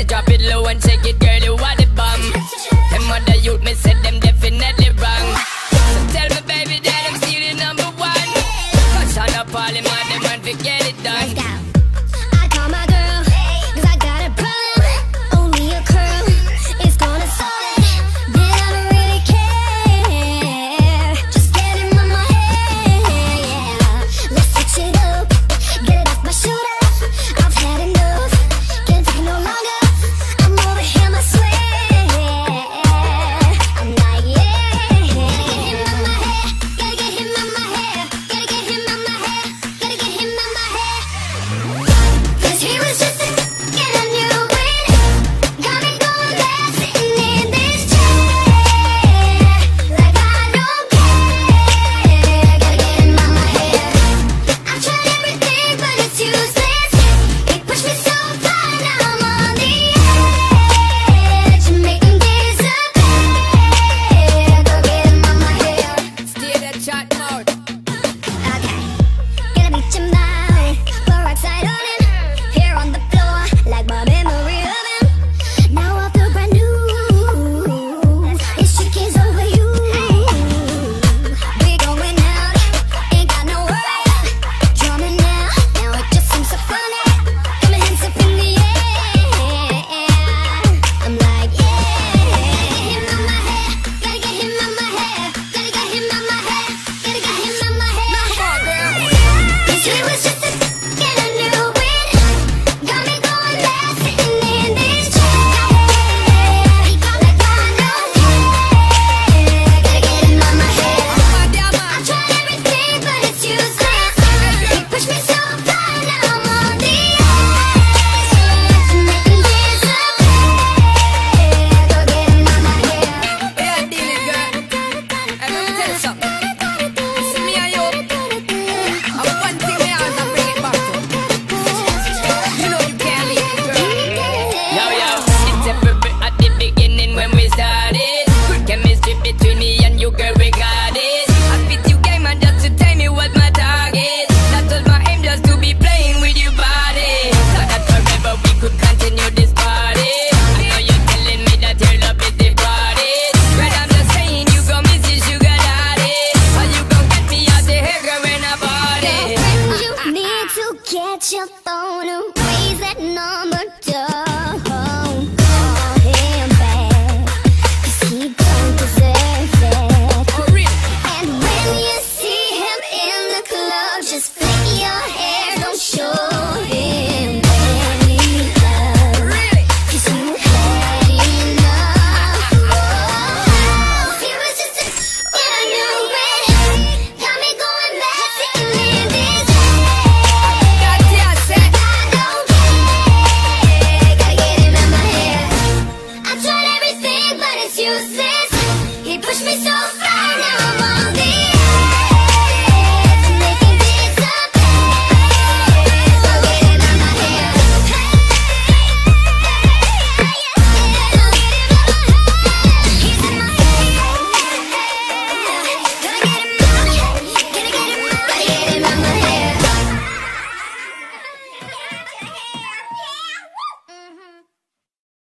it, drop it low and take it, girl, you are the bomb. Them other youth, me said them definitely wrong. So tell me, baby, that I'm still the number one. Cause on up all them other man, forget it done. on that number. useless. He pushed me so